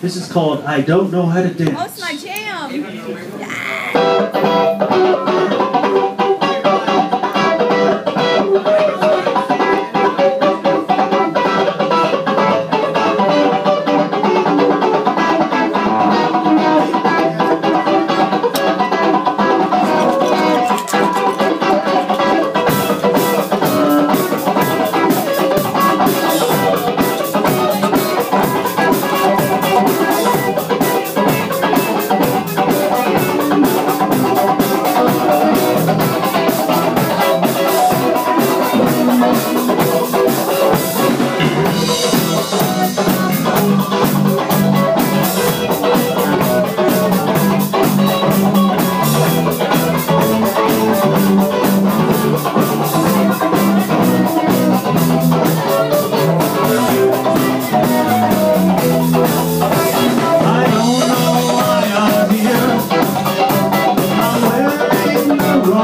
This is called I Don't Know How to Dance. Oh, it's my jam. Yeah. I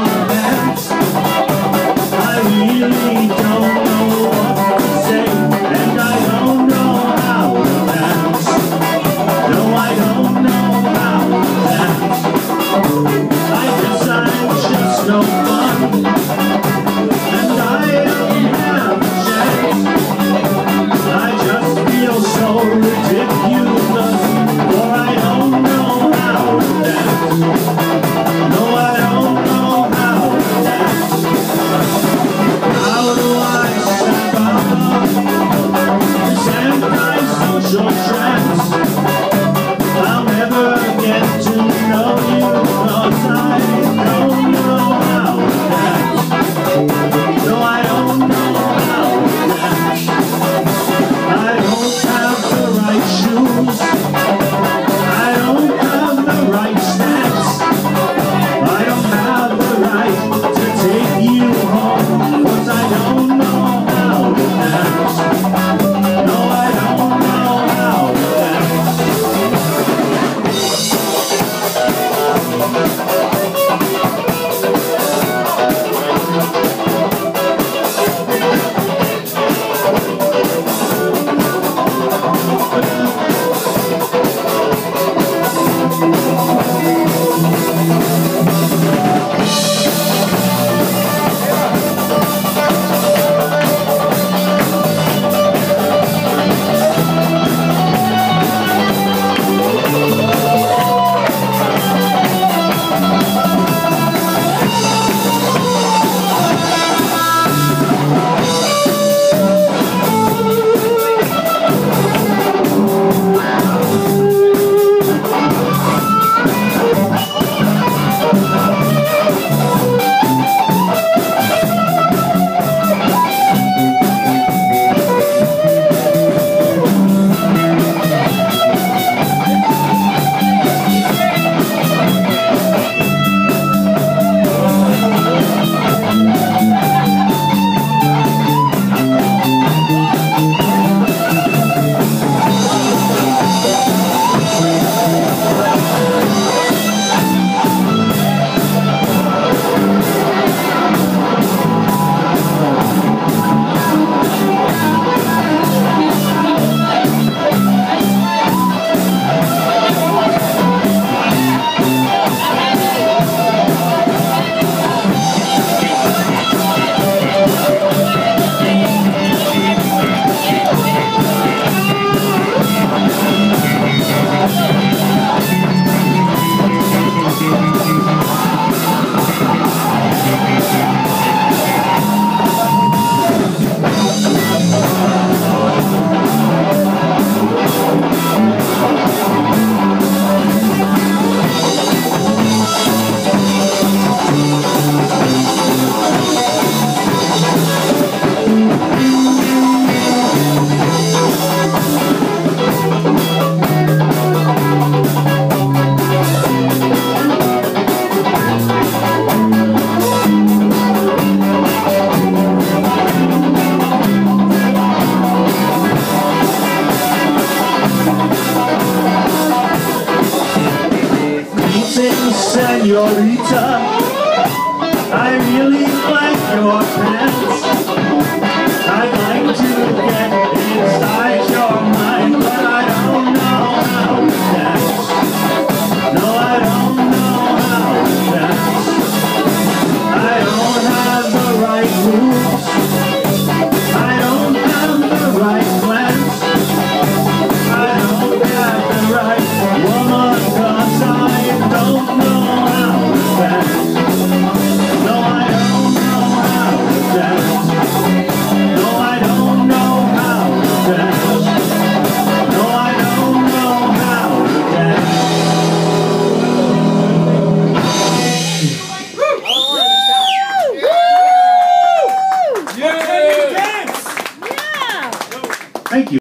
really don't I really